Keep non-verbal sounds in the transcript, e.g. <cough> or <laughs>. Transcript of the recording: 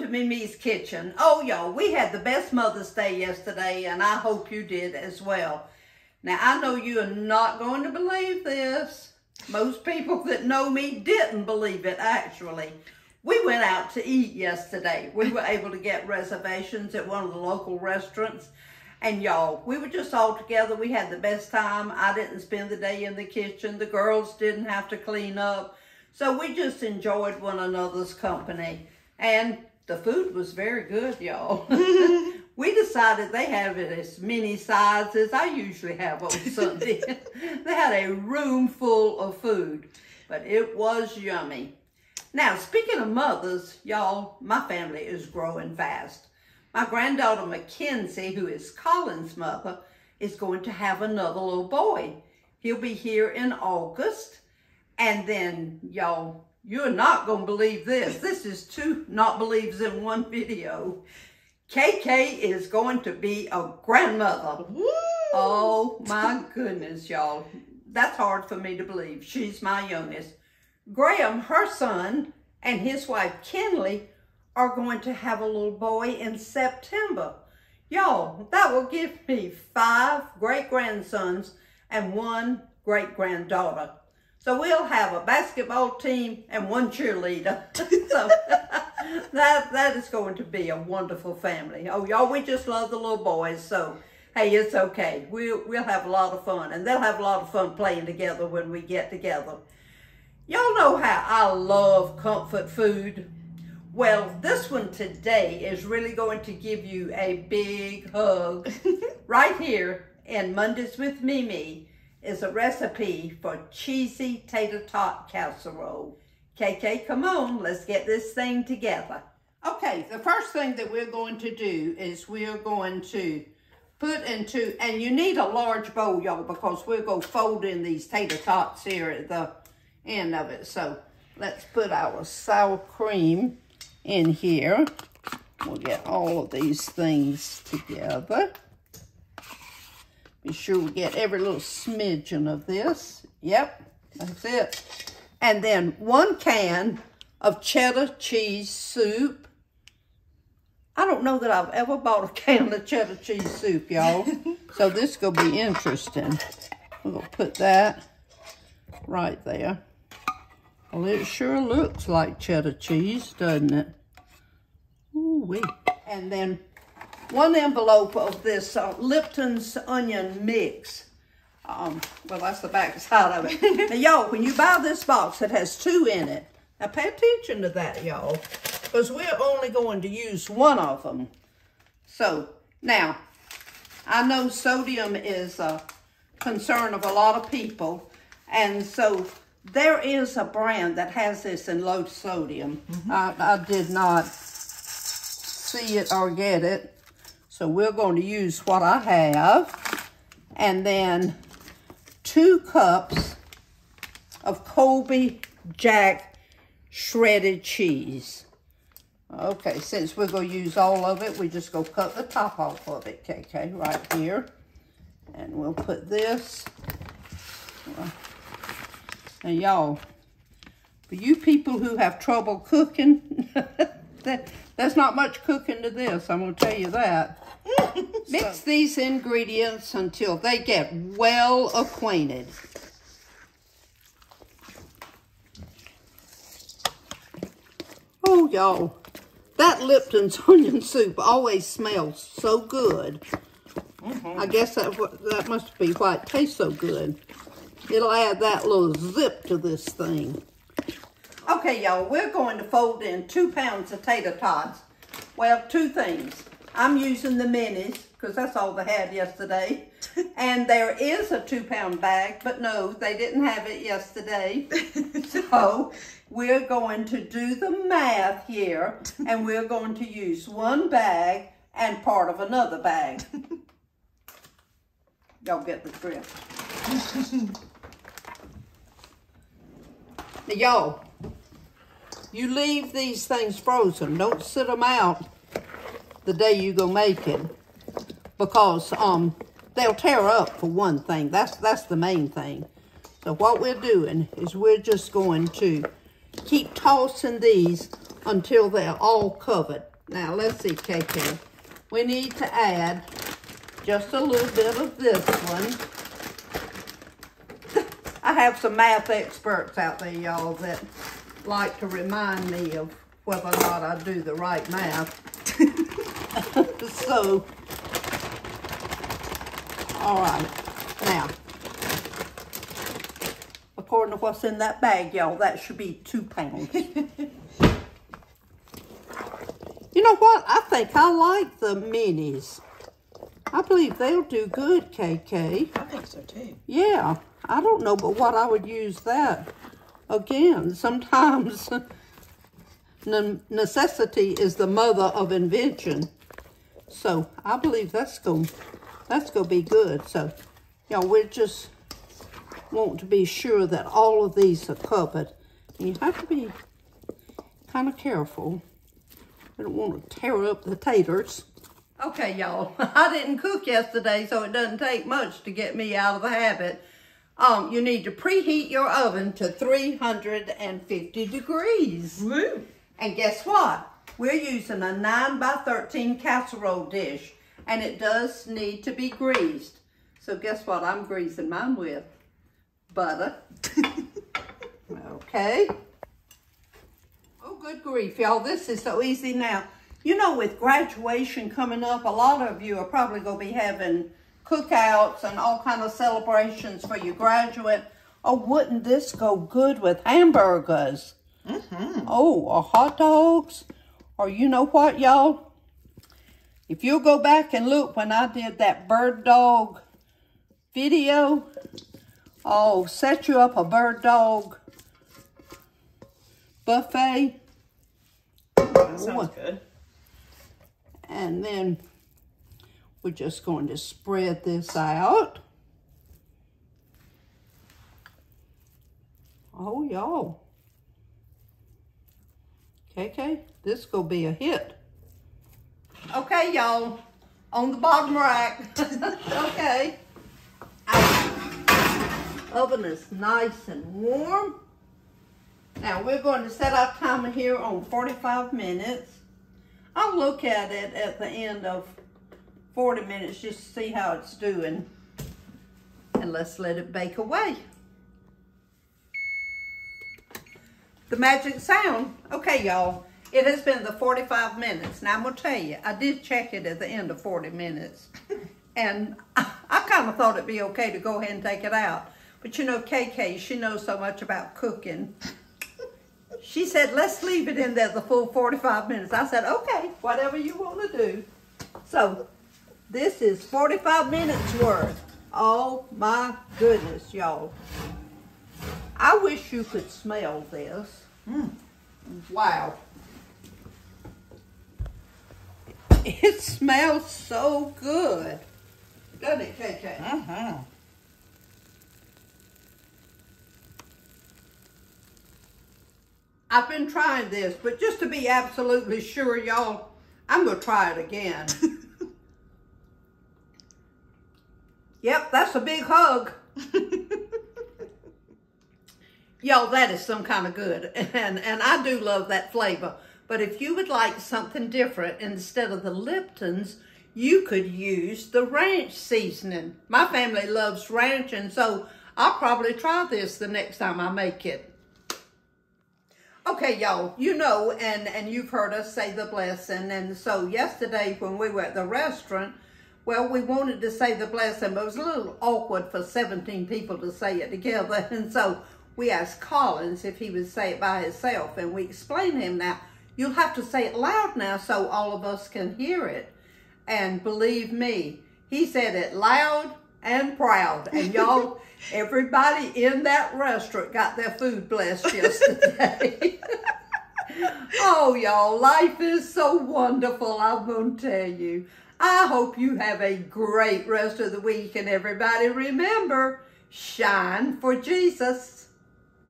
to MeMe's Kitchen. Oh, y'all, we had the best Mother's Day yesterday, and I hope you did as well. Now, I know you are not going to believe this. Most people that know me didn't believe it, actually. We went out to eat yesterday. We were able to get reservations at one of the local restaurants. And y'all, we were just all together. We had the best time. I didn't spend the day in the kitchen. The girls didn't have to clean up. So we just enjoyed one another's company. And the food was very good, y'all. <laughs> we decided they have it as many sides as I usually have on Sunday. <laughs> they had a room full of food, but it was yummy. Now, speaking of mothers, y'all, my family is growing fast. My granddaughter Mackenzie, who is Colin's mother, is going to have another little boy. He'll be here in August. And then, y'all, you're not going to believe this. This is two not believes in one video. KK is going to be a grandmother. Woo! Oh my goodness, y'all. That's hard for me to believe. She's my youngest. Graham, her son, and his wife, Kenley, are going to have a little boy in September. Y'all, that will give me five great-grandsons and one great-granddaughter. So we'll have a basketball team and one cheerleader. <laughs> so that, that is going to be a wonderful family. Oh, y'all, we just love the little boys. So, hey, it's okay. We'll, we'll have a lot of fun. And they'll have a lot of fun playing together when we get together. Y'all know how I love comfort food. Well, this one today is really going to give you a big hug <laughs> right here in Mondays with MeMe is a recipe for cheesy tater tot casserole. KK, come on, let's get this thing together. Okay, the first thing that we're going to do is we're going to put into, and you need a large bowl, y'all, because we're going to fold in these tater tots here at the end of it. So let's put our sour cream in here. We'll get all of these things together. Be sure we get every little smidgen of this. Yep, that's it. And then one can of cheddar cheese soup. I don't know that I've ever bought a <laughs> can of cheddar cheese soup, y'all. so this is going to be interesting. We're going to put that right there. Well, it sure looks like cheddar cheese, doesn't it? Ooh wee. And then one envelope of this uh, Lipton's onion mix. Um, well, that's the back side of it. <laughs> now, y'all, when you buy this box, it has two in it. Now, pay attention to that, y'all, because we're only going to use one of them. So, now, I know sodium is a concern of a lot of people, and so there is a brand that has this in low sodium. Mm -hmm. I, I did not see it or get it. So we're going to use what I have. And then two cups of Colby Jack shredded cheese. Okay, since we're going to use all of it, we just go cut the top off of it, KK, right here. And we'll put this. Now, y'all, for you people who have trouble cooking, <laughs> that, there's not much cooking to this, I'm going to tell you that. <laughs> Mix these ingredients until they get well acquainted. Oh, y'all, that Lipton's <laughs> onion soup always smells so good. Mm -hmm. I guess that, that must be why it tastes so good. It'll add that little zip to this thing. Okay, y'all, we're going to fold in two pounds of tater tots. Well, two things. I'm using the minis because that's all they had yesterday. <laughs> and there is a two pound bag, but no, they didn't have it yesterday. <laughs> so we're going to do the math here and we're going to use one bag and part of another bag. <laughs> Y'all get the drift. y'all, you leave these things frozen. Don't sit them out the day you go make it because um, they'll tear up for one thing. That's, that's the main thing. So what we're doing is we're just going to keep tossing these until they're all covered. Now, let's see, KK. We need to add just a little bit of this one. <laughs> I have some math experts out there, y'all, that like to remind me of whether or not I do the right math. <laughs> so, all right. Now, according to what's in that bag, y'all, that should be two pounds. <laughs> you know what? I think I like the minis. I believe they'll do good, KK. I think so too. Yeah, I don't know but what I would use that. Again, <laughs> sometimes necessity is the mother of invention. So I believe that's going that's going to be good. So, y'all, we just want to be sure that all of these are covered. And you have to be kind of careful. We don't want to tear up the taters. Okay, y'all, <laughs> I didn't cook yesterday, so it doesn't take much to get me out of the habit. Um, you need to preheat your oven to 350 degrees. Woo! And guess what? We're using a 9 by 13 casserole dish, and it does need to be greased. So guess what I'm greasing mine with? Butter. <laughs> okay. Oh, good grief, y'all. This is so easy now. You know, with graduation coming up, a lot of you are probably going to be having cookouts and all kind of celebrations for your graduate. Oh, wouldn't this go good with hamburgers? Mm -hmm. Oh, or hot dogs. Or you know what, y'all? If you'll go back and look when I did that bird dog video, oh, set you up a bird dog buffet. That sounds good. And then we're just going to spread this out. Oh, y'all. KK, this to be a hit. Okay, y'all. On the bottom rack. <laughs> okay. Oven is nice and warm. Now, we're going to set our timer here on 45 minutes. I'll look at it at the end of 40 minutes just to see how it's doing. And let's let it bake away. The magic sound. Okay, y'all. It has been the 45 minutes. Now, I'm going to tell you, I did check it at the end of 40 minutes. <laughs> and I, I kind of thought it'd be okay to go ahead and take it out. But you know, KK, she knows so much about cooking. She said, let's leave it in there the full 45 minutes. I said, okay, whatever you want to do. So this is 45 minutes worth. Oh my goodness, y'all. I wish you could smell this. Mm. Wow. It smells so good. Doesn't it, KK? Uh-huh. I've been trying this, but just to be absolutely sure, y'all, I'm going to try it again. <laughs> yep, that's a big hug. <laughs> y'all, that is some kind of good. <laughs> And, and I do love that flavor. But if you would like something different, instead of the Lipton's, you could use the ranch seasoning. My family loves ranch, and so I'll probably try this the next time I make it. Okay, y'all, you know, and, and you've heard us say the blessing. And so yesterday when we were at the restaurant, well, we wanted to say the blessing, but it was a little awkward for 17 people to say it together. <laughs> And so we asked Collins if he would say it by himself. And we explained to him now, you'll have to say it loud now so all of us can hear it. And believe me, he said it loud and proud. And y'all, <laughs> everybody in that restaurant got their food blessed yesterday. <laughs> oh, y'all, life is so wonderful, I'm going to tell you. I hope you have a great rest of the week. And everybody remember, shine for Jesus.